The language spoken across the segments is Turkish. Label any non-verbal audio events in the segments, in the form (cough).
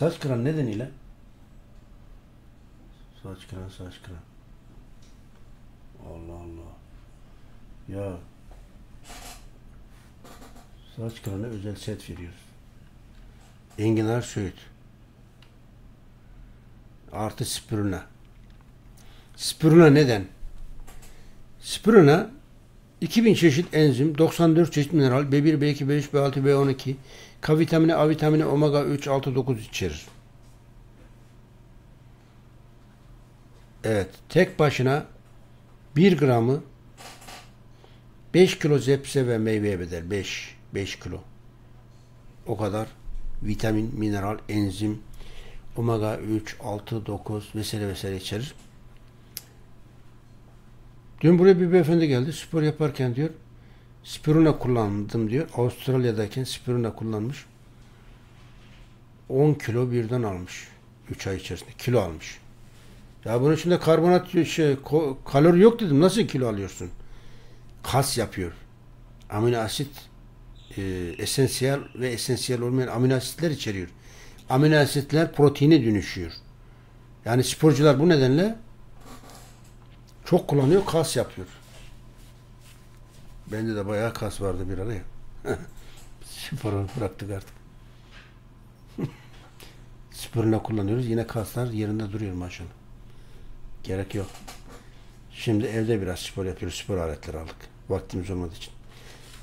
Saç kıran nedeniyle saç kıran saç kıran. Allah Allah. Ya saç kırana özel set veriyoruz. Enginar Söğüt. Artı spirulina. Spirulina neden? Spirulina 2000 çeşit enzim, 94 çeşit mineral, B1, B2, B3, B6, B12, K vitamini, A vitamini, omega 3, 6, 9 içerir. Evet, tek başına 1 gramı 5 kilo zepse ve meyveye bedel. 5, 5 kilo. O kadar vitamin, mineral, enzim, omega 3, 6, 9 vesaire vesaire içerir. Dün buraya bir beyefendi geldi. Spor yaparken diyor spiruna kullandım diyor. Avustralya'dayken spiruna kullanmış. 10 kilo birden almış. 3 ay içerisinde. Kilo almış. Ya bunun içinde karbonat şey, kalori yok dedim. Nasıl kilo alıyorsun? Kas yapıyor. Amino asit e, esansiyel ve esansiyel olmayan amino asitler içeriyor. Amino asitler proteine dönüşüyor. Yani sporcular bu nedenle çok kullanıyor, kas yapıyor. Bende de bayağı kas vardı bir ara ya. (laughs) Sporu bıraktık artık. (laughs) Sporuna kullanıyoruz. Yine kaslar yerinde duruyor maşallah. Gerek yok. Şimdi evde biraz spor yapıyoruz. Spor aletleri aldık. Vaktimiz olmadığı için.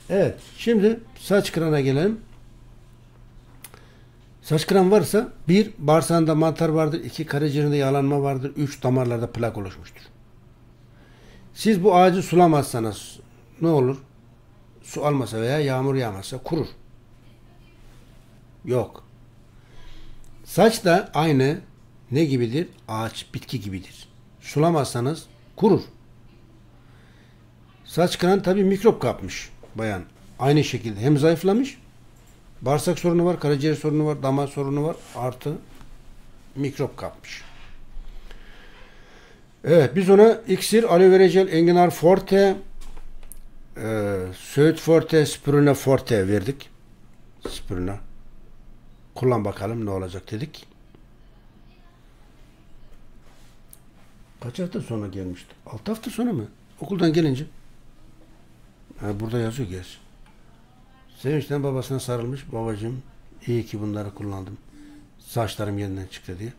Evet. Şimdi saç kırana gelelim. Saç kıran varsa bir bağırsağında mantar vardır. iki karaciğerinde yağlanma vardır. Üç damarlarda plak oluşmuştur. Siz bu ağacı sulamazsanız ne olur? Su almasa veya yağmur yağmazsa kurur. Yok. Saç da aynı ne gibidir? Ağaç, bitki gibidir. Sulamazsanız kurur. Saç kıran tabi mikrop kapmış bayan. Aynı şekilde hem zayıflamış, bağırsak sorunu var, karaciğer sorunu var, damar sorunu var, artı mikrop kapmış. Evet biz ona iksir, aloe vera jel, enginar forte, e, söğüt forte, spirulina forte verdik. Spirulina. Kullan bakalım ne olacak dedik. Kaç hafta sonra gelmişti? 6 hafta sonra mı? Okuldan gelince. Ha, burada yazıyor gerçi. Sevinçten babasına sarılmış. Babacığım iyi ki bunları kullandım. Saçlarım yeniden çıktı diye.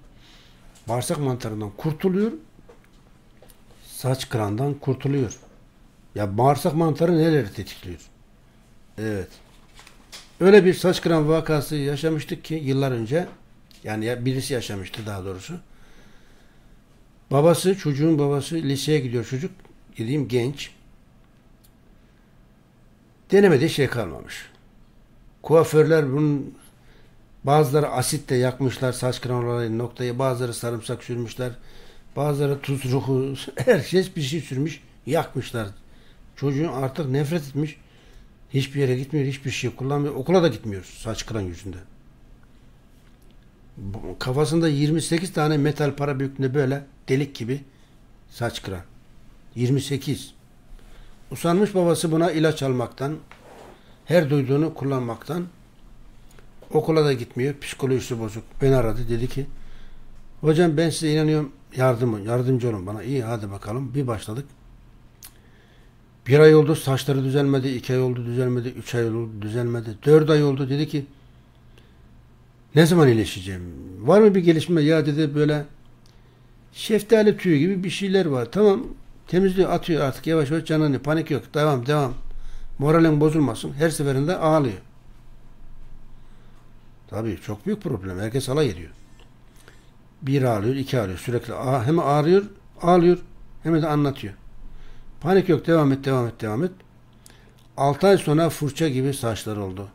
Bağırsak mantarından kurtuluyor saç kırandan kurtuluyor. Ya bağırsak mantarı neleri tetikliyor? Evet. Öyle bir saç kıran vakası yaşamıştık ki yıllar önce yani birisi yaşamıştı daha doğrusu. Babası, çocuğun babası liseye gidiyor çocuk. Gideyim genç. Denemediği şey kalmamış. Kuaförler bunun bazıları asitle yakmışlar saç kıran noktayı, bazıları sarımsak sürmüşler. Bazıları tuz ruhu, (laughs) herkes bir şey sürmüş, yakmışlar. Çocuğun artık nefret etmiş. Hiçbir yere gitmiyor, hiçbir şey kullanmıyor. Okula da gitmiyor saç kıran yüzünde. Kafasında 28 tane metal para büyüklüğünde böyle delik gibi saç kıran. 28. Usanmış babası buna ilaç almaktan, her duyduğunu kullanmaktan. Okula da gitmiyor, psikolojisi bozuk. Beni aradı, dedi ki, hocam ben size inanıyorum, yardımı, yardımcı olun bana. İyi hadi bakalım. Bir başladık. Bir ay oldu saçları düzelmedi. iki ay oldu düzelmedi. Üç ay oldu düzelmedi. Dört ay oldu. Dedi ki ne zaman iyileşeceğim? Var mı bir gelişme? Ya dedi böyle şeftali tüyü gibi bir şeyler var. Tamam temizliyor atıyor artık yavaş yavaş canını panik yok. Devam devam. Moralin bozulmasın. Her seferinde ağlıyor. Tabii çok büyük problem. Herkes alay ediyor. Bir ağlıyor, iki ağlıyor. Sürekli hem ağrıyor, ağlıyor hem de anlatıyor. Panik yok. Devam et, devam et, devam et. 6 ay sonra fırça gibi saçlar oldu.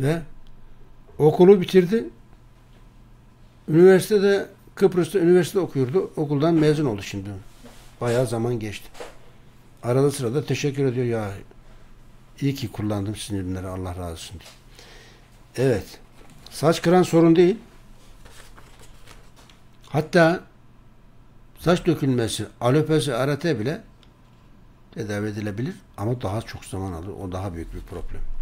Ve okulu bitirdi. Üniversitede Kıbrıs'ta üniversite okuyordu. Okuldan mezun oldu şimdi. Bayağı zaman geçti. Arada sırada teşekkür ediyor ya. İyi ki kullandım sizin Allah razı olsun diye. Evet. Saç kıran sorun değil. Hatta saç dökülmesi, alopesi, arate bile tedavi edilebilir ama daha çok zaman alır. O daha büyük bir problem.